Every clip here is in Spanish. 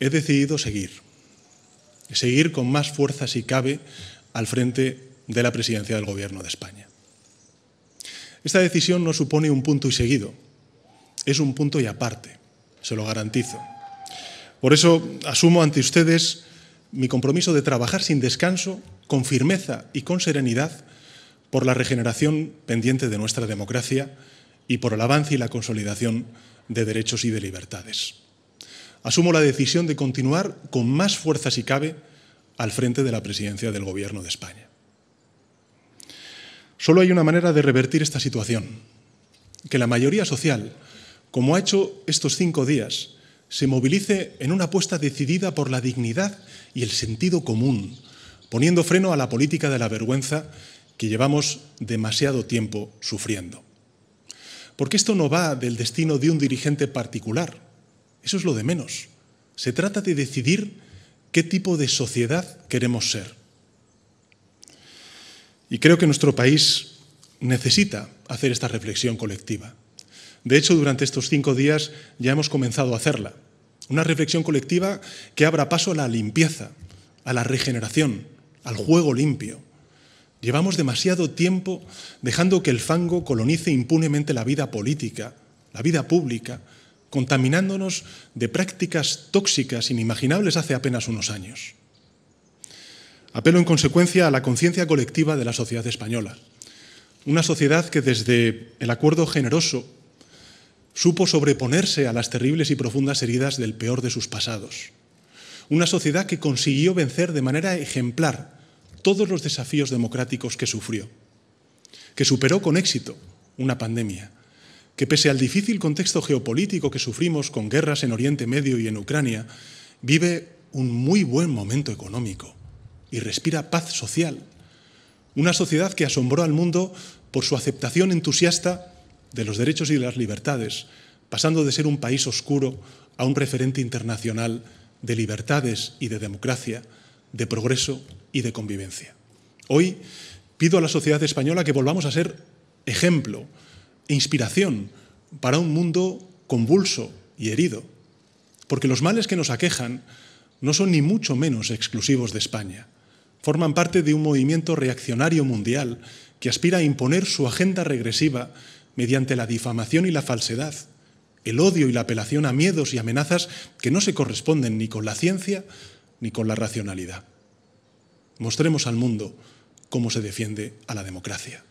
he decidido seguir, seguir con más fuerza si cabe al frente de la presidencia del Gobierno de España. Esta decisión no supone un punto y seguido, es un punto y aparte, se lo garantizo. Por eso asumo ante ustedes mi compromiso de trabajar sin descanso, con firmeza y con serenidad por la regeneración pendiente de nuestra democracia y por el avance y la consolidación de derechos y de libertades. Asumo la decisión de continuar con más fuerza si cabe al frente de la presidencia del Gobierno de España. Solo hay una manera de revertir esta situación, que la mayoría social, como ha hecho estos cinco días, se movilice en una apuesta decidida por la dignidad y el sentido común, poniendo freno a la política de la vergüenza que llevamos demasiado tiempo sufriendo. Porque esto no va del destino de un dirigente particular, eso es lo de menos. Se trata de decidir qué tipo de sociedad queremos ser. Y creo que nuestro país necesita hacer esta reflexión colectiva. De hecho, durante estos cinco días ya hemos comenzado a hacerla. Una reflexión colectiva que abra paso a la limpieza, a la regeneración, al juego limpio. Llevamos demasiado tiempo dejando que el fango colonice impunemente la vida política, la vida pública, contaminándonos de prácticas tóxicas inimaginables hace apenas unos años. Apelo en consecuencia a la conciencia colectiva de la sociedad española, una sociedad que desde el acuerdo generoso supo sobreponerse a las terribles y profundas heridas del peor de sus pasados, una sociedad que consiguió vencer de manera ejemplar todos los desafíos democráticos que sufrió, que superó con éxito una pandemia, que pese al difícil contexto geopolítico que sufrimos con guerras en Oriente Medio y en Ucrania, vive un muy buen momento económico y respira paz social. Una sociedad que asombró al mundo por su aceptación entusiasta de los derechos y de las libertades, pasando de ser un país oscuro a un referente internacional de libertades y de democracia, de progreso y de convivencia. Hoy pido a la sociedad española que volvamos a ser ejemplo, inspiración para un mundo convulso y herido, porque los males que nos aquejan no son ni mucho menos exclusivos de España. Forman parte de un movimiento reaccionario mundial que aspira a imponer su agenda regresiva mediante la difamación y la falsedad, el odio y la apelación a miedos y amenazas que no se corresponden ni con la ciencia ni con la racionalidad. Mostremos al mundo cómo se defiende a la democracia.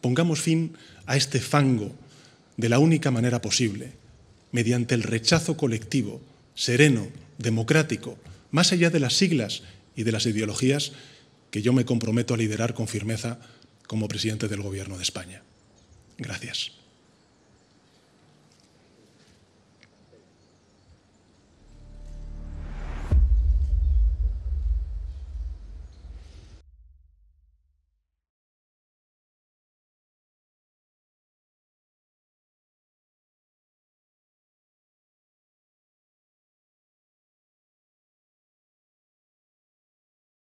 Pongamos fin a este fango de la única manera posible, mediante el rechazo colectivo, sereno, democrático, más allá de las siglas y de las ideologías que yo me comprometo a liderar con firmeza como presidente del Gobierno de España. Gracias.